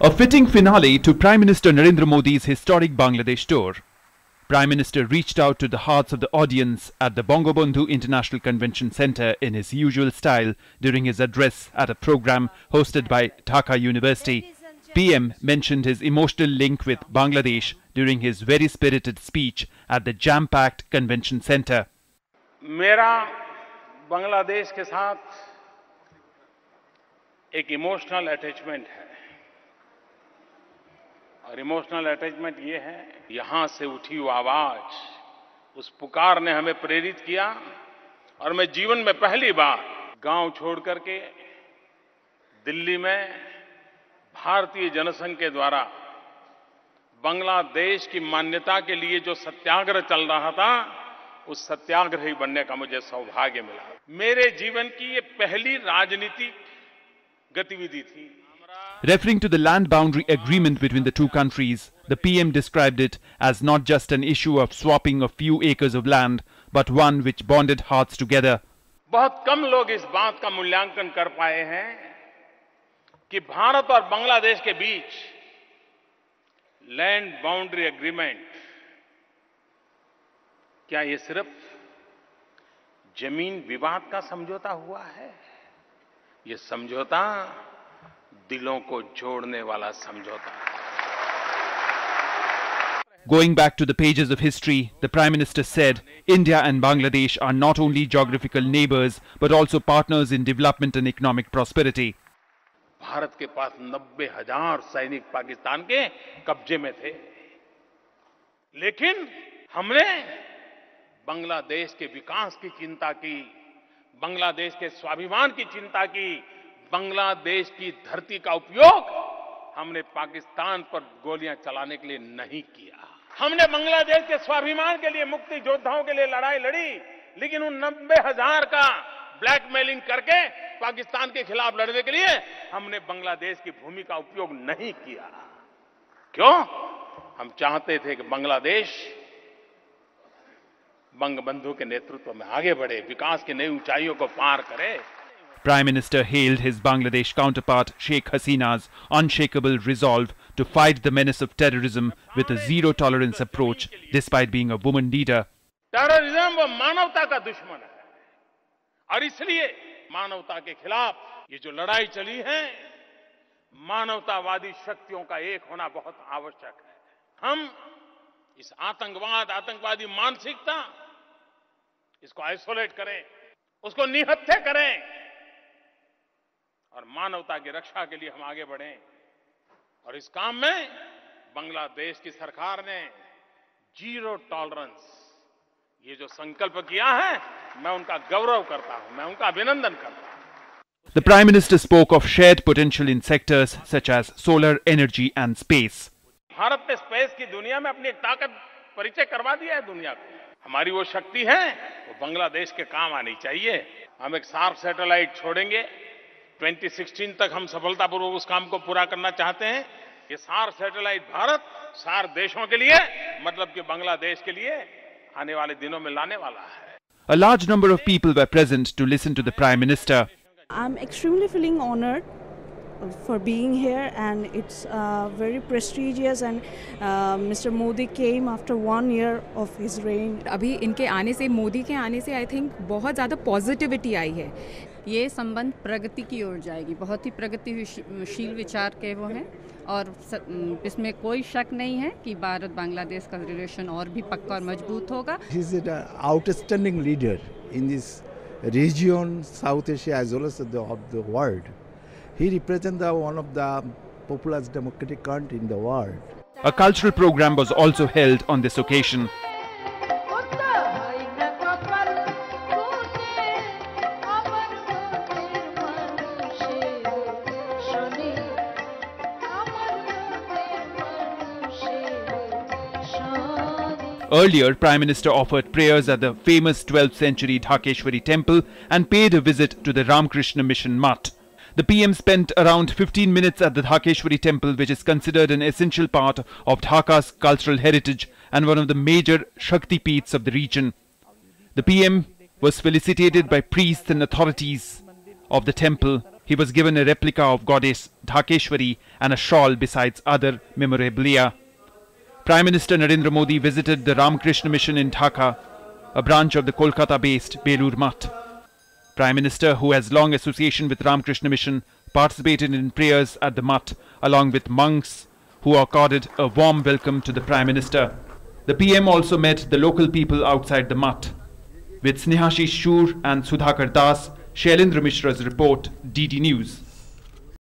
A fitting finale to Prime Minister Narendra Modi's historic Bangladesh tour. Prime Minister reached out to the hearts of the audience at the Bangabandhu International Convention Centre in his usual style during his address at a program hosted by Dhaka University. PM mentioned his emotional link with Bangladesh during his very spirited speech at the jam-packed convention centre. मेरा बांग्लादेश के साथ एक emotional attachment है और emotional attachment ये है, यहाँ से उठी हुई आवाज़। उस पुकार ने हमें प्रेरित किया और मैं जीवन में पहली बार गाँव छोड़ करके दिल्ली में भारतीय जनसंघ के द्वारा बांग्लादेश की मान्यता के लिए जो सत्याग्रह चल रहा था, उस सत्याग्रही बनने का मुझे सौभाग्य मिला। मेरे जीवन की ये पहली राजनीतिक गतिविधि थी। Referring to the land boundary agreement between the two countries, the PM described it as not just an issue of swapping a few acres of land, but one which bonded hearts together. बहुत कम लोग इस बात का मूल्यांकन कर पाए हैं कि भारत और बांग्लादेश के बीच लैंड बाउंड्री एग्रीमेंट क्या ये सिर्फ जमीन विवाद का समझौता हुआ है ये समझौता दिलों को जोड़ने वाला समझौता Going back to the pages of history, the Prime Minister said India and Bangladesh are not only geographical neighbors but also partners in development and economic prosperity. Bharat के पास नब्बे हज़ार सैनिक पाकिस्तान के कब्जे में थे लेकिन हमने बांग्लादेश के विकास की चिंता की बांग्लादेश के स्वाभिमान की चिंता की बांग्लादेश की धरती का उपयोग हमने पाकिस्तान पर गोलियाँ चलाने के लिए नहीं किया। हमने बांग्लादेश के स्वाभिमान के लिए, मुक्ति योद्धाओं के लिए लड़ाई लड़ी, लेकिन उन नब्बे हज़ार का ब्लैकमेलिंग करके पाकिस्तान के खिलाफ लड़ने के लिए हमने बांग्लादेश की भूमि का उपयोग नहीं किया। क्यों? हम चाहते थे कि बांग्लादेश बंगबंधु के नेतृत्व में आगे बढ़े, विकास की नई ऊंचाइयों को पार करे। Prime Minister hailed his Bangladesh counterpart Sheikh Hasina's unshakable resolve to fight the menace of terrorism with a zero tolerance approach despite being a woman leader. Terrorism वो मानवता का दुश्मन है और इसलिए मानवता के खिलाफ ये जो लड़ाई चली है मानवतावादी शक्तियों का एक होना बहुत आवश्यक है हम इस आतंकवाद आतंकवादी मानसिकता इसको आइसोलेट करें उसको निहत्थे करें और मानवता की रक्षा के लिए हम आगे बढ़े। और इस काम में बांग्लादेश की सरकार ने ज़ीरो टॉलरेंस ये जो संकल्प किया है मैं उनका गौरव करता हूँ मैं उनका अभिनंदन करता हूँ। The Prime Minister spoke of shared potential in sectors such as solar energy and space. Bharat ने स्पेस की दुनिया में अपनी एक ताकत परिचय करवा दिया है दुनिया को। हमारी वो शक्ति है वो बांग्लादेश के काम आनी चाहिए। हम एक सार्क सैटेलाइट छोड़ेंगे 2016 तक हम सफलतापूर्वक उस काम को पूरा करना चाहते हैं कि सार सैटेलाइट भारत सार देशों के लिए मतलब कि बांग्लादेश के लिए आने वाले दिनों में लाने वाला है A large number of people were present to listen to the Prime Minister. I'm extremely feeling honored for being here and it's uh, very prestigious and uh, Mr. Modi came after one year of his reign. अभी इनके आने से मोदी के आने से I think बहुत ज़्यादा positivity आई है ये संबंध प्रगति की ओर जाएगी। बहुत ही प्रगतिशील विचार के वो हैं और इसमें कोई शक नहीं है कि भारत बांग्लादेश का रिलेशन और भी पक्का और मज़बूत होगा। Outstanding leader in this region south Asia as well of the world he represent the one of the popular democratic country in the world A cultural program was also held on this occasion. Earlier, Prime Minister offered prayers at the famous 12th century Dhakeshwari temple and paid a visit to the Ramakrishna Mission Mutt. The PM spent around 15 minutes at the Dhakeshwari temple, which is considered an essential part of Dhaka's cultural heritage and one of the major Shakti Peeths of the region. The PM was felicitated by priests and authorities of the temple He was given a replica of goddess Dhakeshwari and a shawl besides other memorabilia. Prime Minister Narendra Modi visited the Ramakrishna Mission in Dhaka, a branch of the Kolkata-based Belur Math. Prime Minister, who has long association with Ramakrishna Mission, participated in prayers at the Math along with monks who accorded a warm welcome to the Prime Minister. The PM also met the local people outside the Math. With Snehashi Shur and Sudhakar Das, Shailendra Mishra's report, DD News.